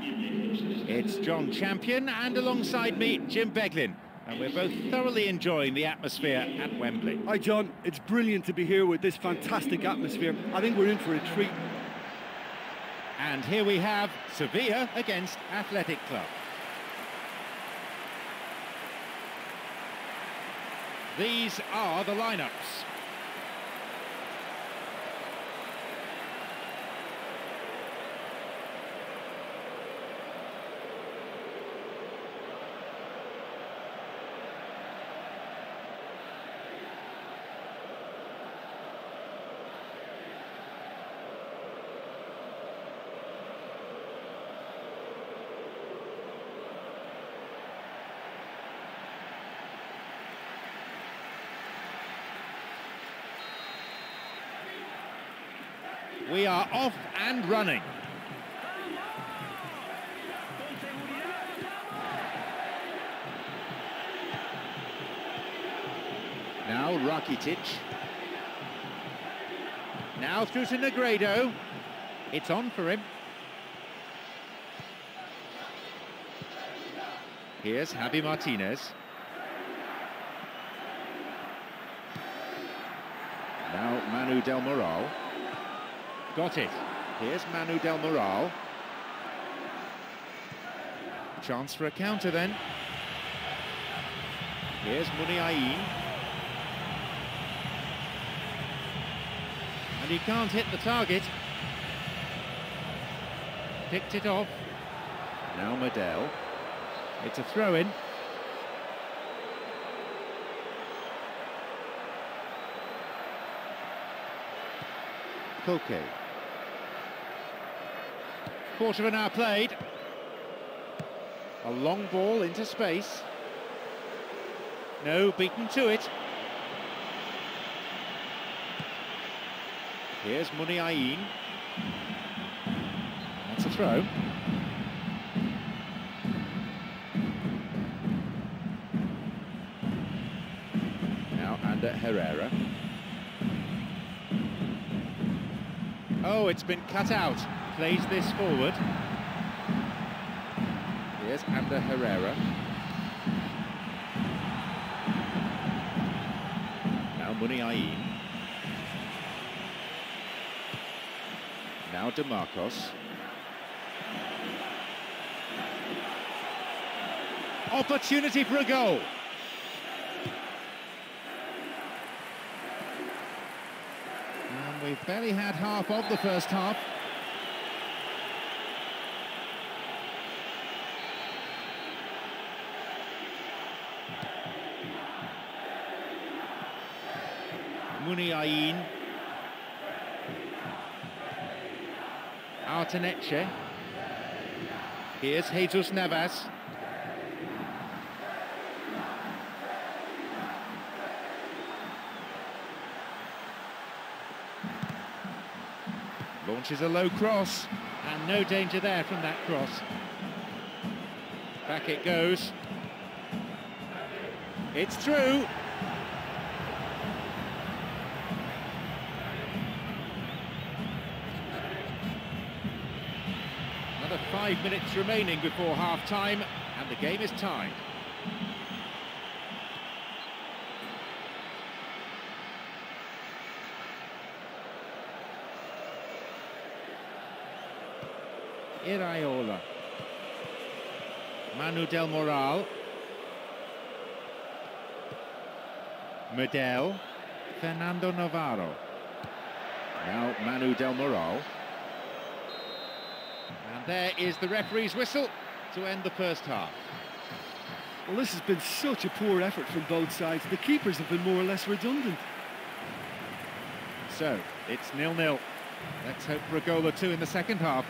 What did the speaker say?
It's John Champion and alongside me, Jim Beglin. And we're both thoroughly enjoying the atmosphere at Wembley. Hi, John. It's brilliant to be here with this fantastic atmosphere. I think we're in for a treat. And here we have Sevilla against Athletic Club. These are the lineups. We are off and running. Now Rakitic. Now through to Negredo. It's on for him. Here's Javi Martinez. Now Manu Del Moral. Got it. Here's Manu Del Moral. Chance for a counter then. Here's Muniain. And he can't hit the target. Picked it off. Now Medel. It's a throw-in. Koke. Quarter of an hour played. A long ball into space. No, beaten to it. Here's Muniain. That's a throw. Now Ander Herrera. Oh, it's been cut out. Plays this forward. Here's Ander Herrera. Now Muniain. Now DeMarcos. Opportunity for a goal. And we've barely had half of the first half. Muniain. Aurtenetxe. Here's Jesus Navas. Launches a low cross, and no danger there from that cross. Back it goes. It's through. Five minutes remaining before half-time, and the game is tied. Iraola. Manu Del Moral. Medel. Fernando Navarro. Now Manu Del Moral. And there is the referee's whistle to end the first half. Well, this has been such a poor effort from both sides. The keepers have been more or less redundant. So, it's nil-nil. Let's hope for a goal or two in the second half.